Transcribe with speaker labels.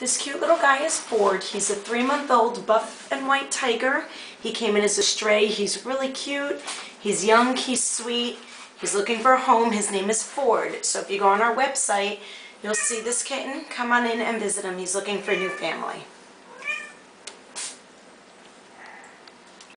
Speaker 1: This cute little guy is Ford. He's a three-month-old buff and white tiger. He came in as a stray. He's really cute. He's young. He's sweet. He's looking for a home. His name is Ford. So if you go on our website, you'll see this kitten. Come on in and visit him. He's looking for a new family.